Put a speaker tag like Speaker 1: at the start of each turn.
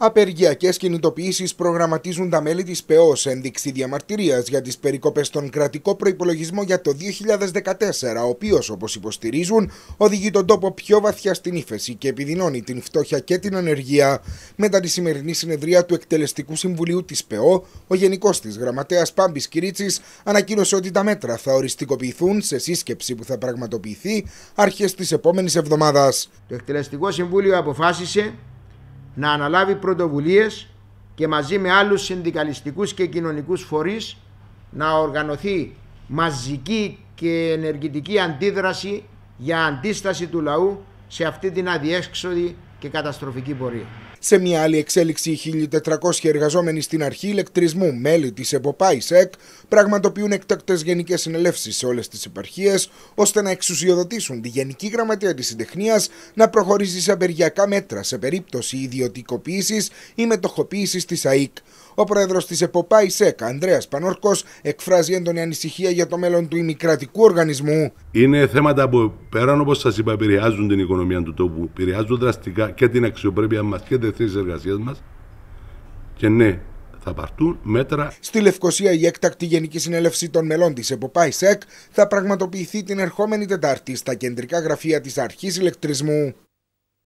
Speaker 1: Απεργιακές κινητοποιήσεις προγραμματίζουν τα μέλη της ΠΕΟ σε ένδειξη διαμαρτυρίας για τις περικοπές στον κρατικό προπολογισμό για το 2014, ο οποίος, όπως υποστηρίζουν, οδηγεί τον τόπο πιο βαθιά στην ύφεση και επιδεινώνει την φτώχεια και την ανεργία. Μετά τη σημερινή συνεδρία του Εκτελεστικού Συμβουλίου της ΠΕΟ, ο Γενικός της Γραμματέας Πάμπης Κυρίτσι ανακοίνωσε ότι τα μέτρα θα οριστικοποιηθούν σε σύσκεψη που θα πραγματοποιηθεί αρχές της επόμενης εβδομάδας.
Speaker 2: Το Εκτελεστικό Συμβούλιο αποφάσισε να αναλάβει πρωτοβουλίες και μαζί με άλλους συνδικαλιστικούς και κοινωνικούς φορείς να οργανωθεί μαζική και ενεργητική αντίδραση για αντίσταση του λαού σε αυτή την αδιέξοδη και καταστροφική πορεία.
Speaker 1: Σε μια άλλη εξέλιξη, 1.400 εργαζόμενοι στην αρχή ηλεκτρισμού, μέλη της ΕΠΟΠΑ ΣΕΚ, πραγματοποιούν εκτακτέ γενικές συνελεύσεις σε όλες τις επαρχίες, ώστε να εξουσιοδοτήσουν τη Γενική Γραμματεία της Συντεχνίας να προχωρήσει σε απεργιακά μέτρα σε περίπτωση ιδιωτικοποίησης ή μετοχοποίησης της ΑΕΚ. Ο πρόεδρος της ΕΠΟΠΑ ΙΣΕΚ, Ανδρέας Πανόρκος, εκφράζει έντονη ανησυχία για το μέλλον του ημικρατικού οργανισμού.
Speaker 3: Είναι θέματα που πέραν, όπως σας είπα, επηρεάζουν την οικονομία του τόπου, επηρεάζουν δραστικά και την αξιοπρέπεια μας και τι θέσει εργασία μας. Και ναι, θα πάρθουν μέτρα.
Speaker 1: Στη Λευκοσία, η έκτακτη Γενική Συνέλευση των μελών της ΕΠΟΠΑ ΙΣΕΚ θα πραγματοποιηθεί την ερχόμενη Τετάρτη στα κεντρικά γραφεία της Αρχής Ηλεκτρισμού.